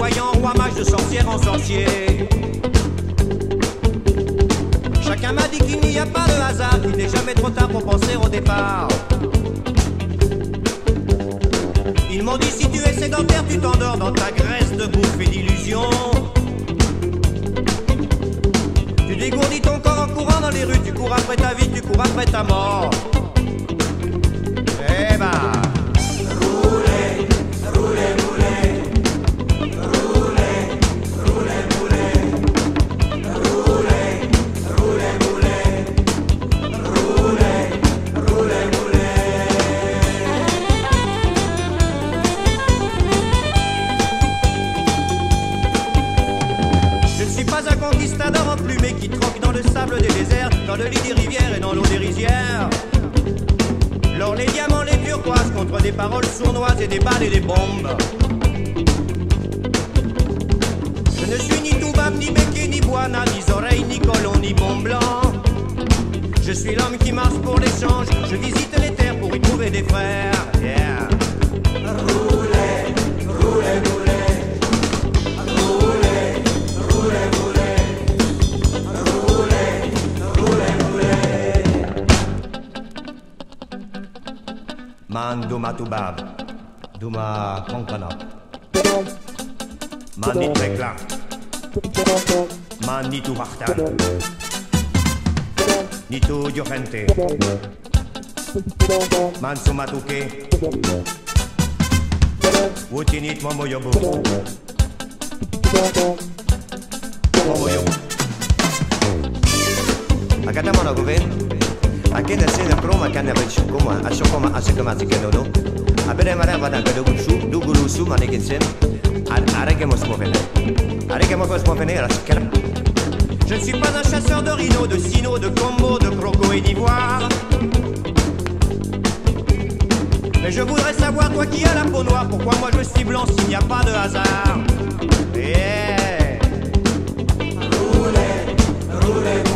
voyant, roi mage de sorcière en sorcier. Chacun m'a dit qu'il n'y a pas de hasard, qu'il n'est jamais trop tard pour penser au départ. Ils m'ont dit si tu es sédentaire, tu t'endors dans ta graisse de bouffe et d'illusions. Tu dégourdis ton corps en courant dans les rues, tu cours après ta vie, tu cours après ta mort. Dans le lit des rivières et dans l'eau des rizières. L'or, les diamants, les turquoises contre des paroles sournoises et des balles et des bombes. Je ne suis ni Toubab, ni Béquet, ni Boana, ni oreilles, ni colon, ni bon blanc. Je suis l'homme qui marche pour l'échange, je visite les terres pour y trouver des frères. Man do duma do ma konkanap. Man nit mekla, man nitu martan. Nitu diorente, man sumatuke. Wuti nit momoyobu. Momoyobu. Acá estamos, ¿no, Je ne suis pas un chasseur de rhinos, de sinos, de combos, de crocos et d'ivoire. Mais je voudrais savoir, toi qui as la peau noire, pourquoi moi je suis blanc s'il n'y a pas de hasard? Yeah. Roulez, roulez.